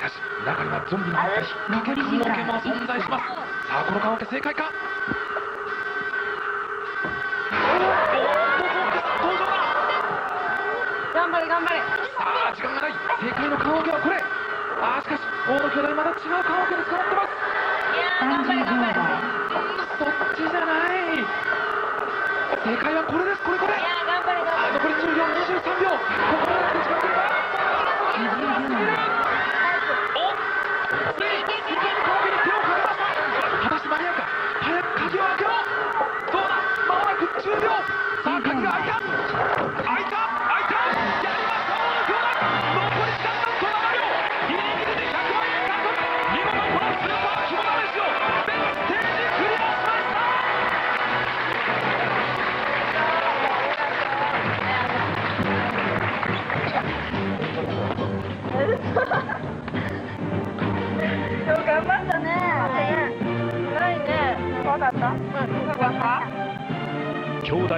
しかし中にはゾンビの入った引っ掛け棺桶も存在しますさあこの棺桶正解か頑張れ頑張れさあ時間がない。正解の棺桶はこれああしかし大野兄弟まだ違う棺桶に捕まってます頑張れ頑張れそっちじゃない。正解はこれです。これこれ。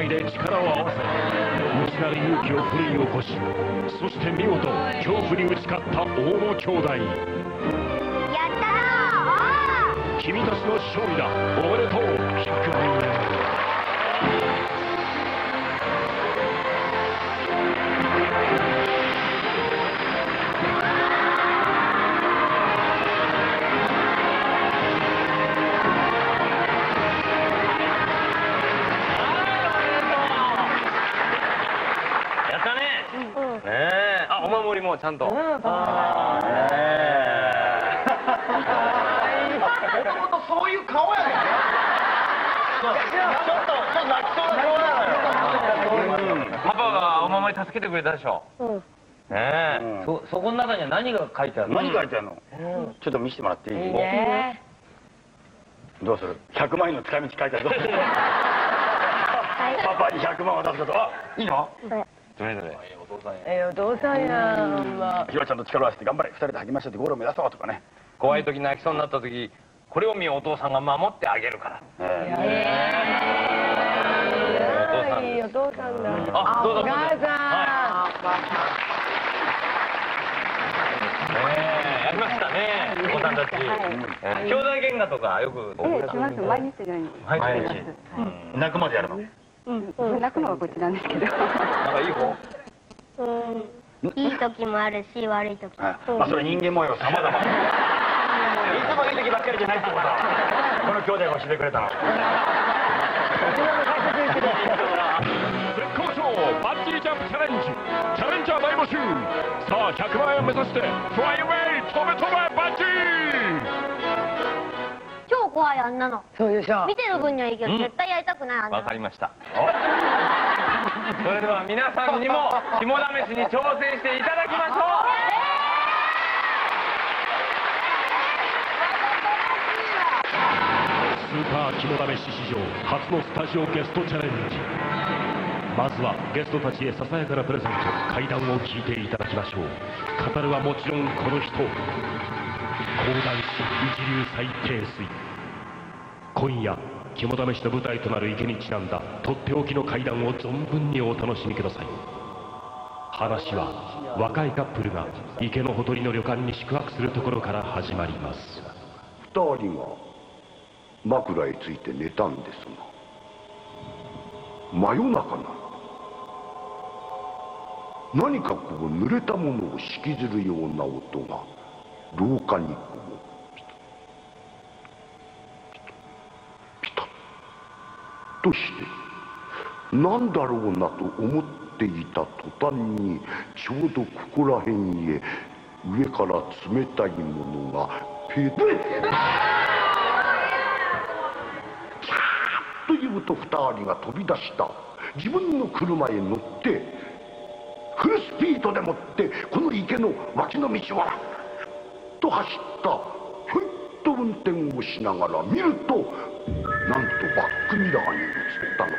兄弟で力を合わせ内なる勇気を奮い起こしそして見事恐怖に打ち勝った大野兄弟。やった君たちの勝利だ。おめでとう。100万円もちゃんと。うんあーねもともとそういう顔やねちょっと、ちょっと泣きそうな顔なのよ。パパがお守り助けてくれたでしょ。うんねえ、そ、そこの中には何が書いてあるの。何書いてあるの、ちょっと見せてもらっていいいいねどうする100万円の使い道書いてあるぞパパに100万渡すことあいいのどれどれ。えお父さんやんまひろちゃんと力を合わせて頑張れ2人で励まし合ってゴールを目指そうとかね怖い時泣きそうになった時、これを見よお父さんが守ってあげるから。えお父さんいいお父さんだあどうぞお母さんねえ、やりましたね、お子さんたち。えー兄弟喧嘩とかよく。ええ、します。毎日のように。毎日。ー泣くまでやるの？うん、泣くのはこっちなんですけど。なんかいい方？いい時もあるし悪い時も。はい。まあそれ人間模様様々。いつもいい時ばっかりじゃないってことだこの兄弟が教えてくれたの。絶好調バッチリジャンプチャレンジ。チャレンジャー大募集さあ100万円目指してフライアウェイ飛べ飛べいあんなの。そうでしょ。見てる分にはいいけどうん。絶対やりたくないあんわかりました。それでは皆さんにも 肝試しに挑戦していただきましょスーパー肝試し史上初のスタジオゲストチャレンジ。まずはゲストたちへささやかなプレゼント階段を聞いていただきましょう。語るはもちろんこの人。講談師一流最低水今夜肝試しの舞台となる池にちなんだとっておきの階段を存分にお楽しみください。話は若いカップルが池のほとりの旅館に宿泊するところから始まります。二人が枕へついて寝たんですが真夜中なの。何かこう濡れたものを引きずるような音が廊下にこうピタッピタッとして何だろうなと思っていた途端にちょうどここら辺へ上から冷たいものがペッキャーというと二人が飛び出した。自分の車へ乗ってフルスピードでもってこの池の脇の道はと走った。と運転をしながら見るとなんとバックミラーに映ったのは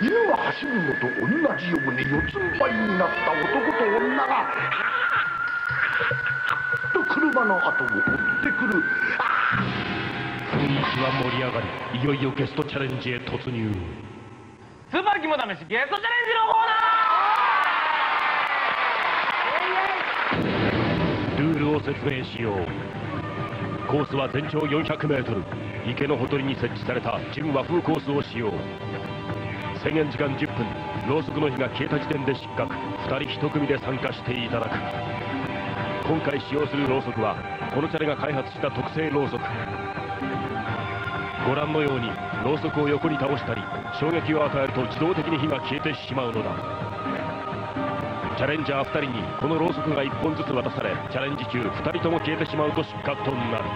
犬が走るのと同じように四つん這いになった男と女がと車の後を追ってくる。雰囲気は盛り上がりいよいよゲストチャレンジへ突入う。スー。パー肝試しゲストチャレンジのコーナー。ルールを説明しようコースは全長 400m 池のほとりに設置された準和風コースを使用。制限時間10分。ろうそくの火が消えた時点で失格。2人1組で参加していただく。今回使用するろうそくはこのチャレが開発した特製ろうそく。ご覧のようにろうそくを横に倒したり衝撃を与えると自動的に火が消えてしまうのだ。チャレンジャー2人にこのろうそくが1本ずつ渡されチャレンジ中2人とも消えてしまうと失格となる。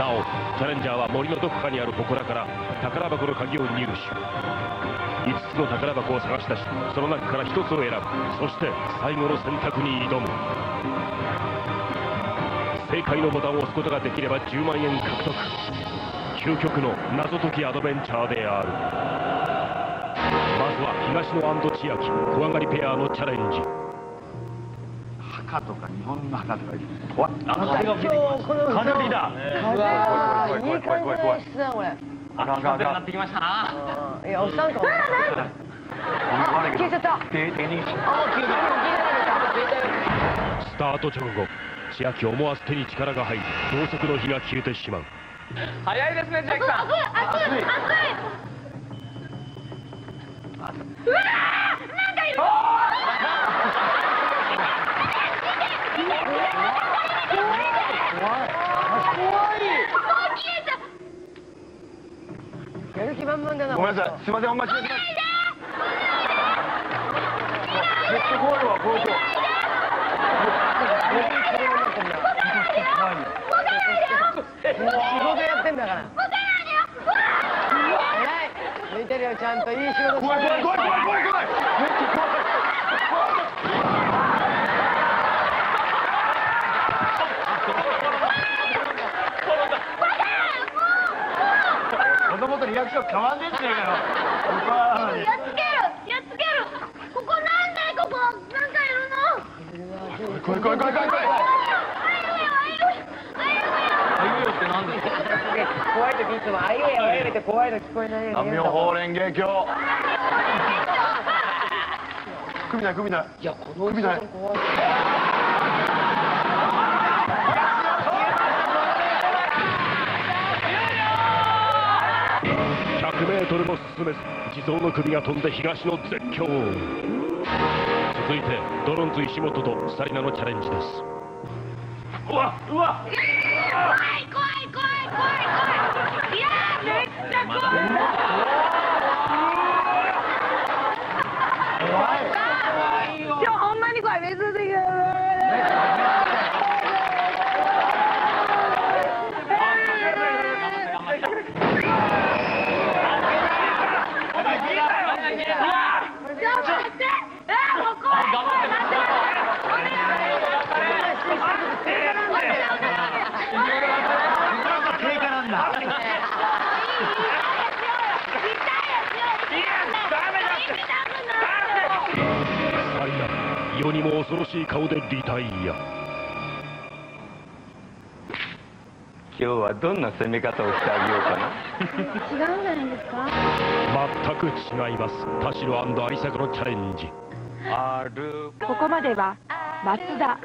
なおチャレンジャーは森のどこかにある祠から宝箱の鍵を入手。5つの宝箱を探し出しその中から1つを選ぶ。そして最後の選択に挑む。正解のボタンを押すことができれば10万円獲得。究極の謎解きアドベンチャーである。は東野千秋小上がりペアのチャレンジ。墓とか日本の墓とか怖い。今日この風降りだ。風いい感じの演出だこれ。あかんかんなってきましたな。うんいやおっさんかも消えちゃった。手手にあ消えた消えた。スタート直後。千秋思わず手に力が入りろうそくの火が消えてしまう。早いですねジャックさん。熱い熱いうわーなんかいるやなごめんなさい。すいませんお待ちくださいめっちゃ怖いわこの人仕事やってんだから。偉い。向いてるよちゃんと。いい仕事怖い怖い怖い怖い怖い怖いめっちゃ怖い子供とリアクション変わんねえんだよ。おやっつけるやっつけるここなんだいここなんかいるの怖い怖い怖い怖い怖いあいうよって何ですか怖い時いつもあいうえおえめて怖いの聞こえないよう妙法蓮華経首ない首ないいやこの首ない 100m も進めず地蔵の首が飛んで東の絶叫。続いてドロンズ石本とスタリナのチャレンジです。うわうわ怖い怖い怖い怖い怖いいやーめっちゃ怖い今日ほんまに怖い珍しいちょっと待ってあーもう怖い怖い待って待って経過なんだスタリナ世にも恐ろしい顔でリタイア。今日はどんな攻め方をしてあげようかな？違うんじゃないですか？全く違います。田代愛作のチャレンジ。ここまではマツダ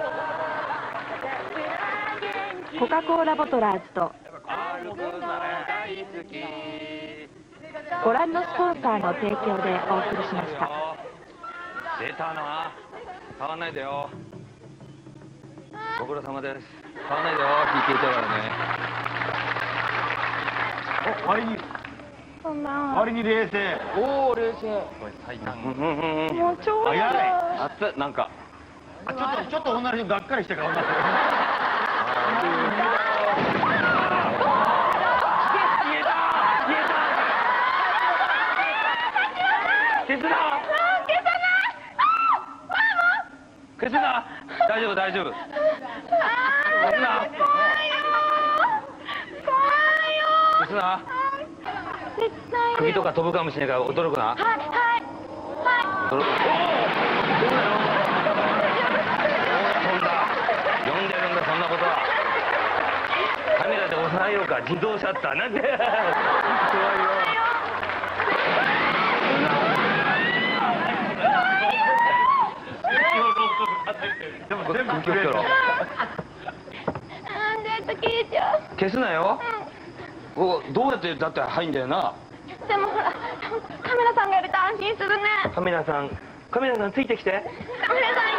コカ・コーラボトラーズと。ご覧のスポンサーの提供でお送りしました出たな触らないでよ。ご苦労様です。触らないでよ聞いていたからね。お割に。こんばんは。割に冷静。おお冷静。これ最短もう超早い。熱っなんか。あちょっとちょっと女の人がっかりした顔になってる。消すな消すな大丈夫大丈夫消すな消すな絶対釘とか飛ぶかもしれないから驚くなはいはいは驚くおお飛んだよ飛んでるんだそんなことはカメラで押さえようか自動シャッターなんて怖いよでも全部消えろなんで消えちゃう消すなよ、うん、どうやってだって入んだよなでもほらカメラさんがいると安心するねカメラさんカメラさんついてきてカメラさん